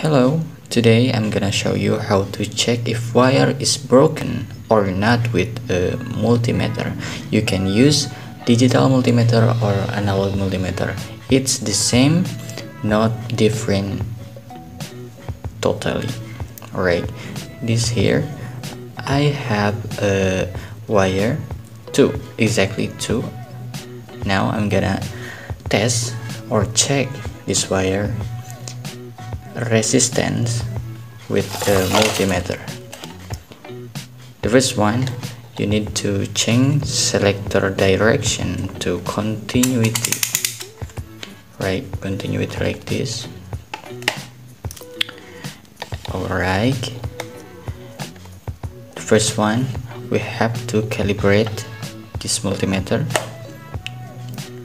Hello, today I'm gonna show you how to check if wire is broken or not with a multimeter. You can use digital multimeter or analog multimeter. It's the same, not different totally. Alright, this here I have a wire, two, exactly two. Now I'm gonna test or check this wire resistance with a multimeter. The first one you need to change selector direction to continuity. Right continuity like this. Alright. The first one we have to calibrate this multimeter.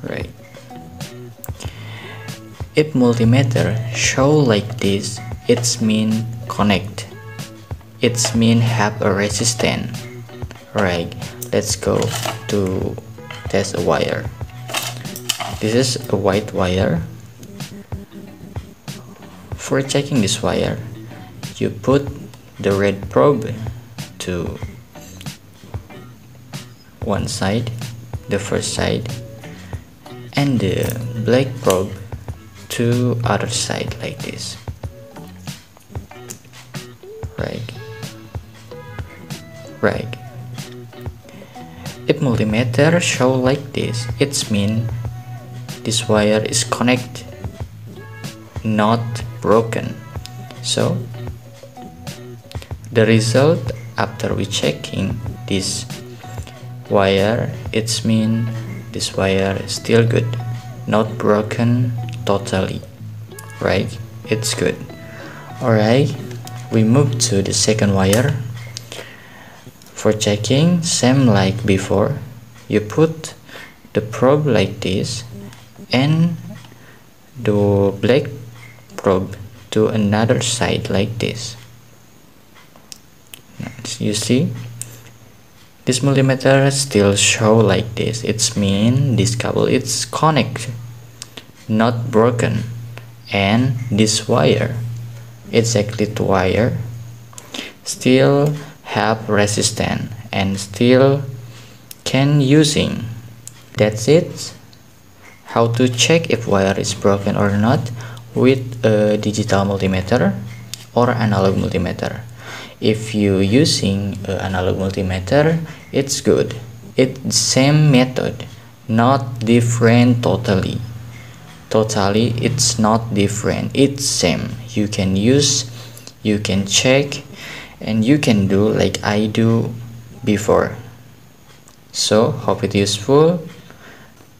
Right if multimeter show like this, it's mean connect. It's mean have a resistance. Right, let's go to test a wire. This is a white wire. For checking this wire, you put the red probe to one side, the first side, and the black probe to other side like this. Right. Right. If multimeter show like this it's mean this wire is connected not broken. So the result after we checking this wire it's mean this wire is still good not broken totally right? It's good. Alright we move to the second wire. For checking same like before. You put the probe like this and the black probe to another side like this. You see? This multimeter still show like this. It's mean this cable it's connected not broken and this wire exactly to wire still have resistance and still can using. That's it. How to check if wire is broken or not with a digital multimeter or analog multimeter. If you using analog multimeter it's good. It's same method not different totally totally it's not different. It's same. You can use you can check and you can do like I do before. So hope it useful.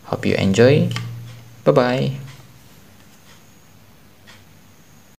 Hope you enjoy. Bye bye